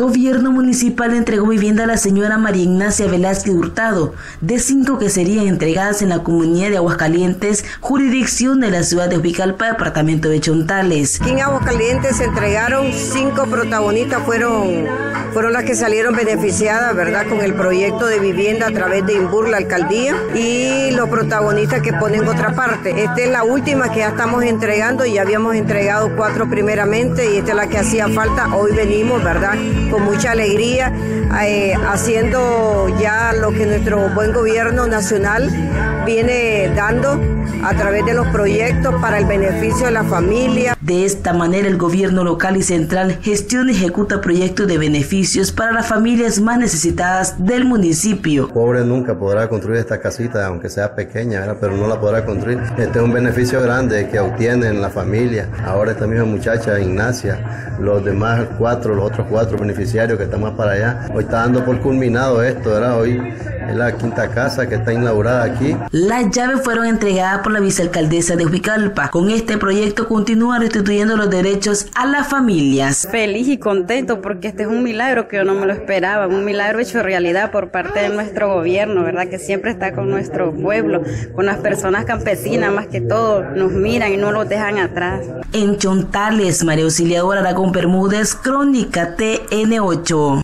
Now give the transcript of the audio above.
Gobierno municipal entregó vivienda a la señora María Ignacia Velázquez Hurtado, de cinco que serían entregadas en la comunidad de Aguascalientes, jurisdicción de la ciudad de Ubicalpa, departamento de Chontales. Aquí en Aguascalientes se entregaron cinco protagonistas, fueron, fueron las que salieron beneficiadas, ¿verdad?, con el proyecto de vivienda a través de Imbur, la alcaldía, y los protagonistas que ponen otra parte. Esta es la última que ya estamos entregando, ya habíamos entregado cuatro primeramente, y esta es la que hacía falta. Hoy venimos, ¿verdad?, con mucha alegría, eh, haciendo ya lo que nuestro buen gobierno nacional viene dando a través de los proyectos para el beneficio de la familia. De esta manera, el gobierno local y central gestiona y ejecuta proyectos de beneficios para las familias más necesitadas del municipio. Pobre nunca podrá construir esta casita, aunque sea pequeña, pero no la podrá construir. Este es un beneficio grande que obtienen la familia. Ahora esta misma muchacha, Ignacia, los demás cuatro, los otros cuatro beneficiarios que están más para allá, hoy está dando por culminado esto, ¿verdad? Hoy es la quinta casa que está inaugurada aquí. Las llaves fueron entregadas por la vicealcaldesa de Huicalpa. Con este proyecto continúa restituyendo los derechos a las familias. Feliz y contento porque este es un milagro que yo no me lo esperaba, un milagro hecho realidad por parte de nuestro gobierno, ¿verdad? Que siempre está con nuestro pueblo, con las personas campesinas más que todo, nos miran y no los dejan atrás. En Chontales, María Auxiliadora Aragón Bermúdez, Crónica TN8.